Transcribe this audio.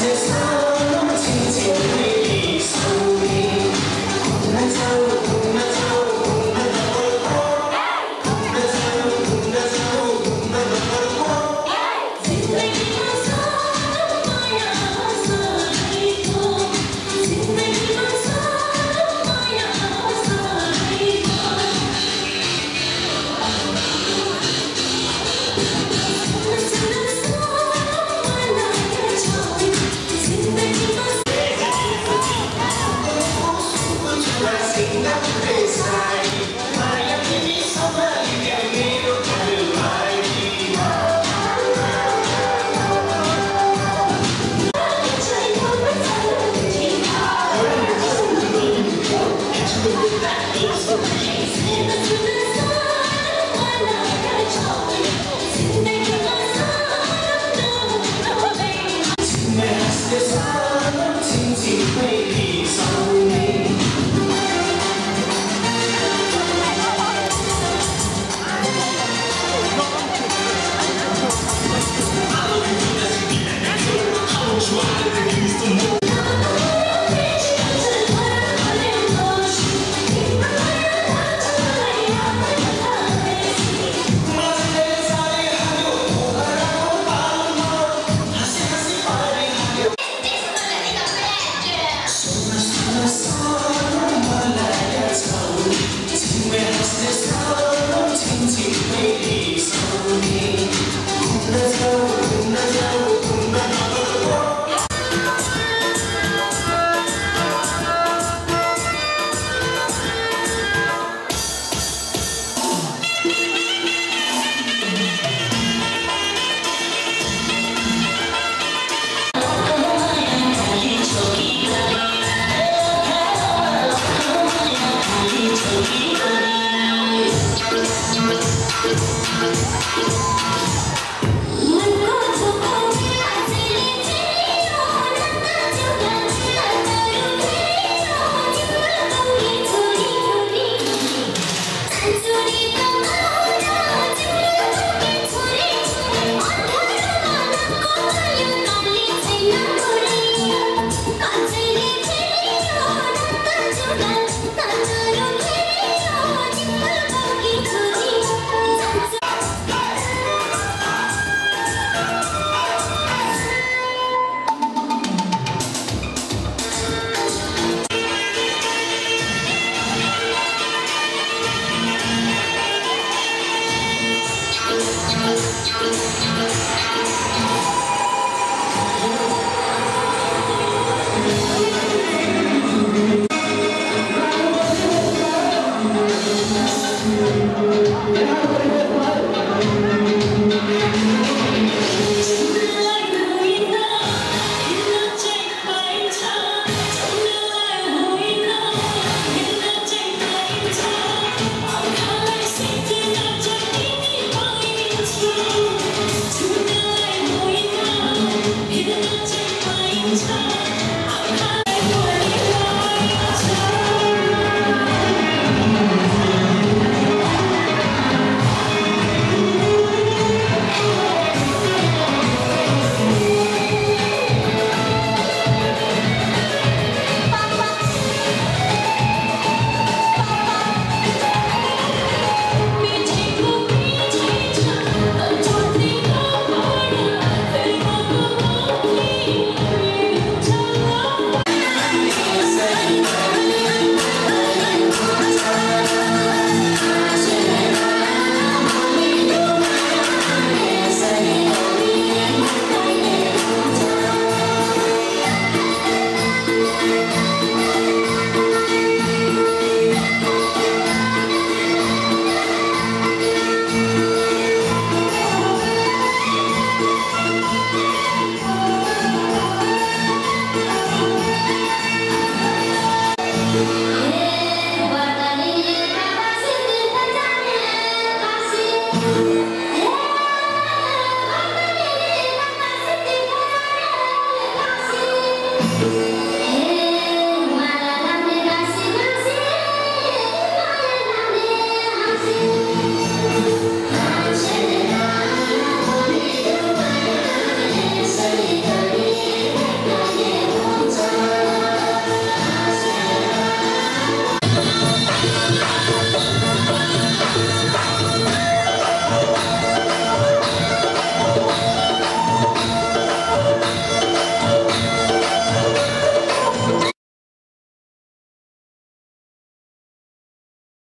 This is how Thank you.